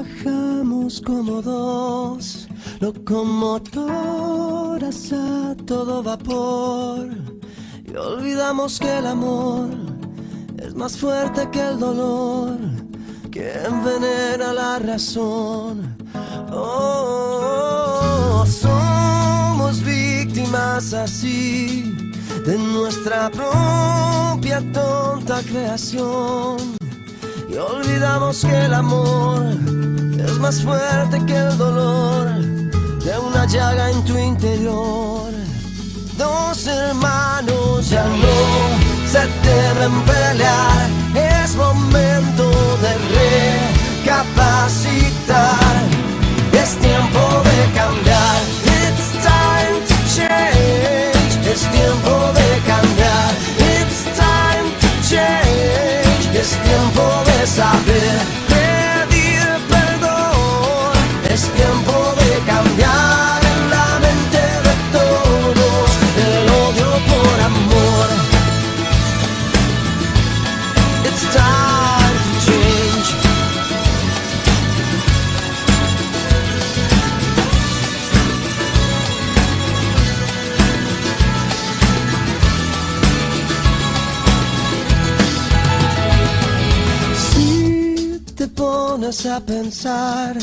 Trabajamos como dos locomotoras a todo vapor y olvidamos que el amor es más fuerte que el dolor que envenena la razón. Oh, somos víctimas así de nuestra propia tonta creación olvidamos que el amor es más fuerte que el dolor de una llaga en tu interior. Dos hermanos ya no se deben pelear, es momento de recapacitar, es tiempo de cambiar. It's time to change, es tiempo de cambiar. It's time to change, es tiempo a pensar,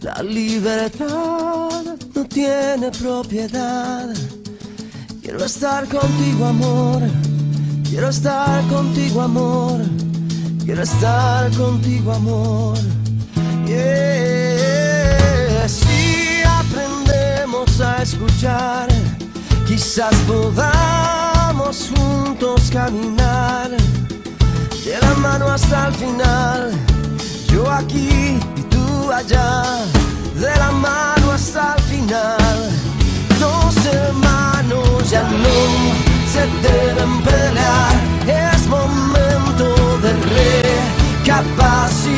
la libertad no tiene propiedad. Quiero estar contigo, amor. Quiero estar contigo, amor. Quiero estar contigo, amor. Yeah. Si aprendemos a escuchar, quizás podamos juntos caminar de la mano hasta el final. Aquí y tú allá, de la mano hasta el final. Dos hermanos ya no se deben pelear, es momento de recapacitar.